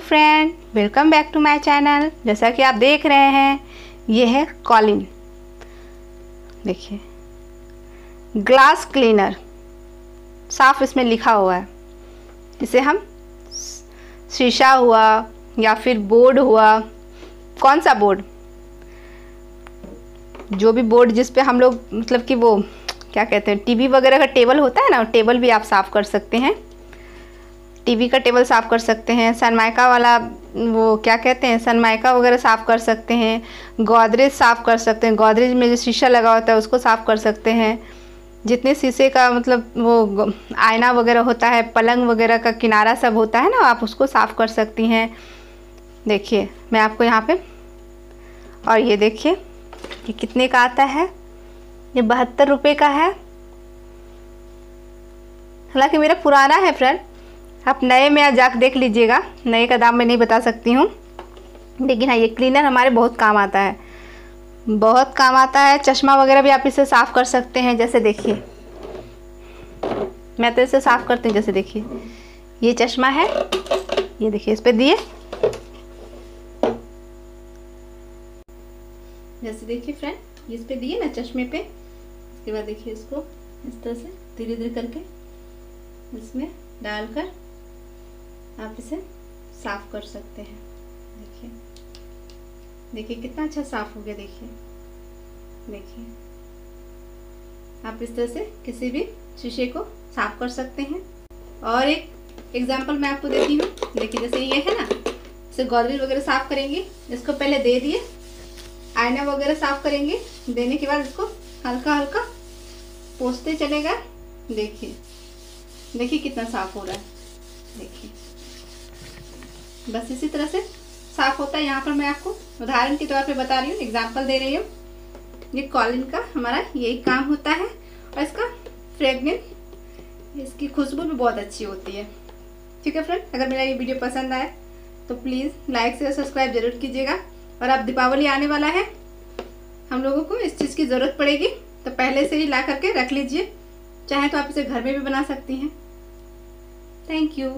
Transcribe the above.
Friend welcome back to my channel जैसा कि आप देख रहे हैं, ये है कॉलिन देखिए ग्लास क्लीनर साफ़ इसमें लिखा हुआ है। इसे हम शीशा हुआ या फिर बोर्ड हुआ, कौन सा बोर्ड जो भी बोर्ड जिस पे हम लोग मतलब कि वो, क्या कहते हैं टीवी वगैरह का टेबल होता है ना टेबल भी आप साफ़ कर सकते हैं। टीवी का टेबल साफ़ कर सकते हैं, सनमाइका वाला, वो क्या कहते हैं, सनमाइका वगैरह साफ़ कर सकते हैं, गोदरेज साफ़ कर सकते हैं, गोदरेज में जो शीशा लगा होता है उसको साफ़ कर सकते हैं। जितने शीशे का मतलब वो आईना वगैरह होता है, पलंग वगैरह का किनारा सब होता है ना, आप उसको साफ़ कर सकती हैं। देखिए, मैं आपको यहाँ पे, और ये देखिए, ये कितने का आता है? ये बहत्तर रुपये का है। हालाँकि मेरा पुराना है फ्रेंड आप नए में आप जाकर देख लीजिएगा। नए का दाम मैं नहीं बता सकती हूँ। लेकिन हाँ ये क्लीनर हमारे बहुत काम आता है। बहुत काम आता है। चश्मा वगैरह भी आप इसे साफ़ कर सकते हैं, जैसे देखिए। मैं तो इसे साफ़ करती हूँ, जैसे देखिए। ये चश्मा है। ये देखिए, इस पर दिए। जैसे देखिए फ्रेंड इस पे दिए ना चश्मे पे। इसके बाद देखिए इसको इस तरह से धीरे धीरे करके इसमें डालकर आप इसे साफ़ कर सकते हैं। देखिए। देखिए, कितना अच्छा साफ़ हो गया, देखिए। देखिए। आप इस तरह से किसी भी शीशे को साफ़ कर सकते हैं। और एक एग्जांपल मैं आपको देती हूँ। देखिए, जैसे ये है ना, इसे गोदरेज वगैरह साफ़ करेंगे। इसको पहले दे दिए। आईना वगैरह साफ़ करेंगे। देने के बाद इसको हल्का हल्का पोसते चलेगा। देखिए। देखिए कितना साफ़ हो रहा है। देखिए। बस इसी तरह से साफ़ होता है यहाँ पर मैं आपको उदाहरण के तौर पे बता रही हूँ एग्ज़ाम्पल दे रही हूँ। ये कॉलिन का हमारा यही काम होता है और इसका फ्रेगनेंस इसकी खुशबू भी बहुत अच्छी होती है। ठीक है फ्रेंड अगर मेरा ये वीडियो पसंद आए तो प्लीज़ लाइक से सब्सक्राइब ज़रूर कीजिएगा। और अब दीपावली आने वाला है, हम लोगों को इस चीज़ की ज़रूरत पड़ेगी तो पहले से ही ला करके रख लीजिए। चाहे तो आप इसे घर में भी बना सकती हैं। Thank you